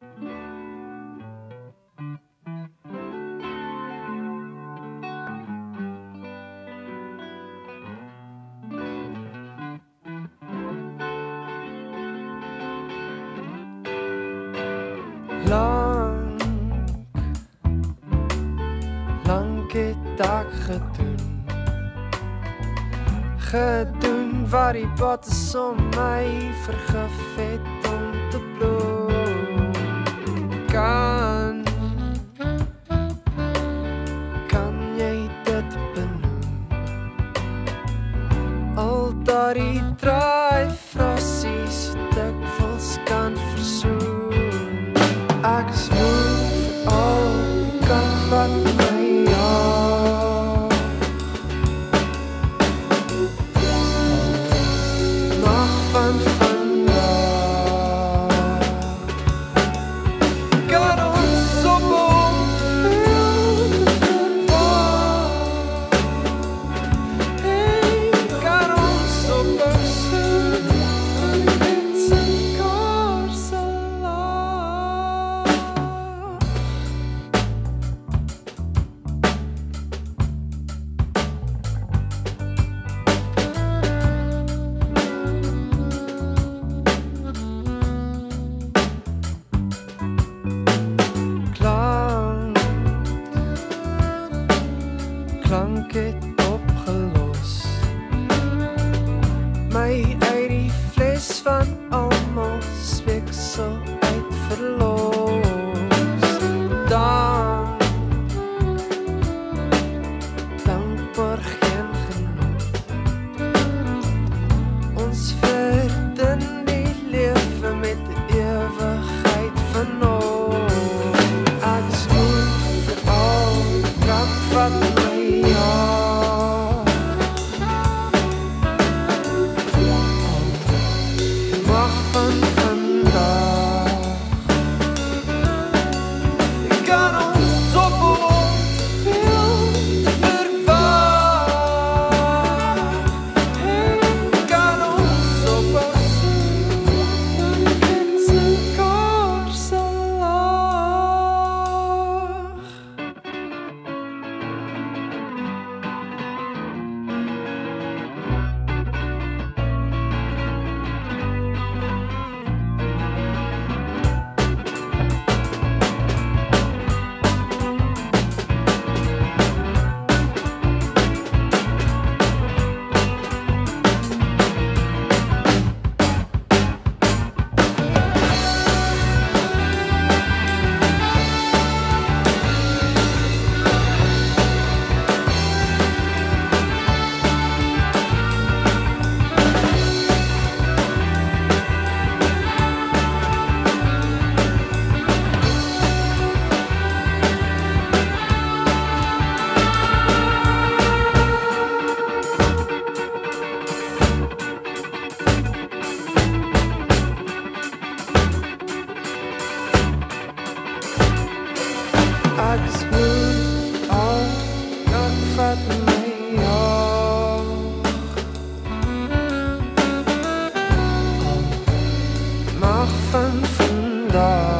Lang Lang het ek gedoen. Gedoen wat die botte som my vergif het dat die draai frassies drank het opgelos. My uit die fles van almal speksel uit verlos. Dank Dankbaar geen genot Ons verdin die lewe met die ewigheid van ons Ek skoon vir al krap van my we are. star.